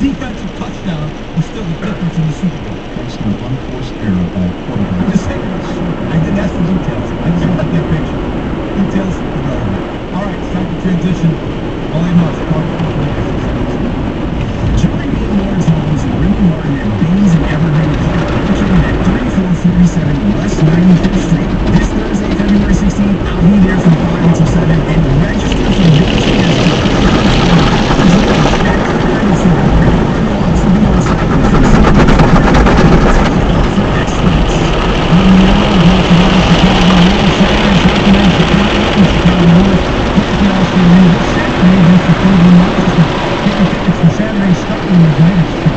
defensive touchdown was still the difference in the Super Bowl. Based on unforced error by quarterback. I'm just saying. I didn't ask for details. I just want the big picture. Details irrelevant. All right, it's time to transition. Saturday starting tonight at ChicagoWolves.com.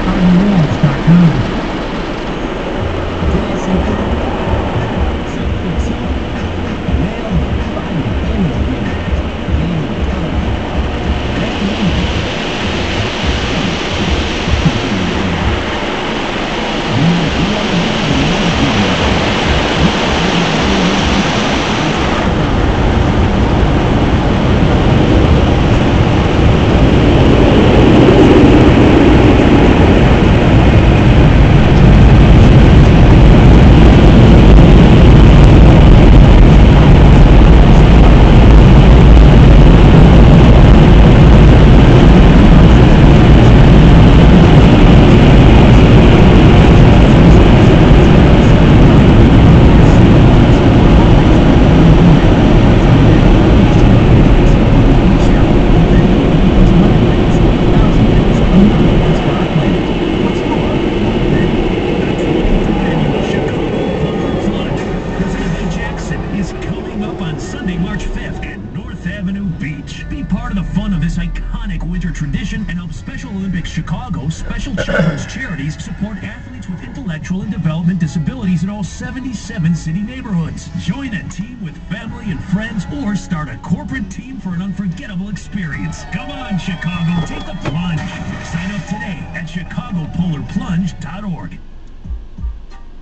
Avenue Beach. Be part of the fun of this iconic winter tradition and help Special Olympics Chicago, special children's charities support athletes with intellectual and development disabilities in all 77 city neighborhoods. Join a team with family and friends or start a corporate team for an unforgettable experience. Come on, Chicago, take the plunge. Sign up today at chicagopolarplunge.org.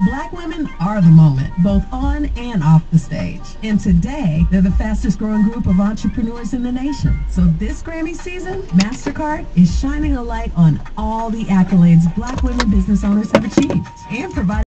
Black women are the moment, both on and off the stage. And today, they're the fastest growing group of entrepreneurs in the nation. So this Grammy season, MasterCard is shining a light on all the accolades black women business owners have achieved and providing